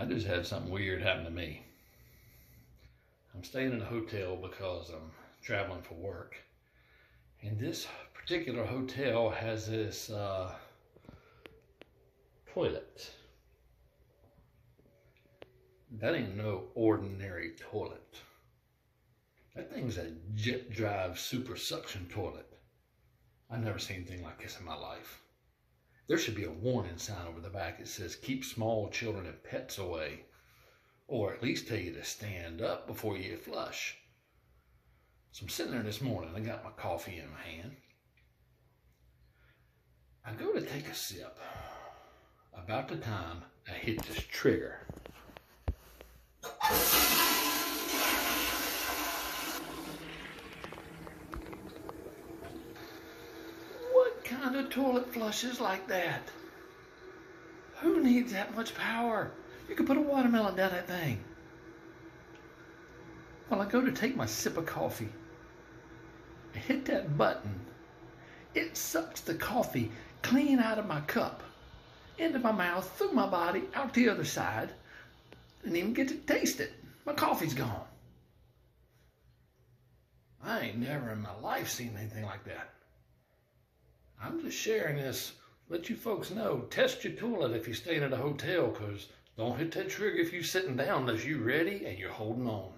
I just had something weird happen to me. I'm staying in a hotel because I'm traveling for work. And this particular hotel has this uh, toilet. That ain't no ordinary toilet. That thing's a jet drive super suction toilet. I've never seen anything like this in my life. There should be a warning sign over the back that says keep small children and pets away. Or at least tell you to stand up before you flush. So I'm sitting there this morning, I got my coffee in my hand. I go to take a sip. About the time I hit this trigger. Kind of toilet flushes like that? Who needs that much power? You could put a watermelon down that thing. Well, I go to take my sip of coffee. I hit that button. It sucks the coffee clean out of my cup, into my mouth, through my body, out the other side. Didn't even get to taste it. My coffee's gone. I ain't never in my life seen anything like that. I'm just sharing this. Let you folks know. Test your toilet if you're staying at a hotel, cause don't hit that trigger if you're sitting down unless you're ready and you're holding on.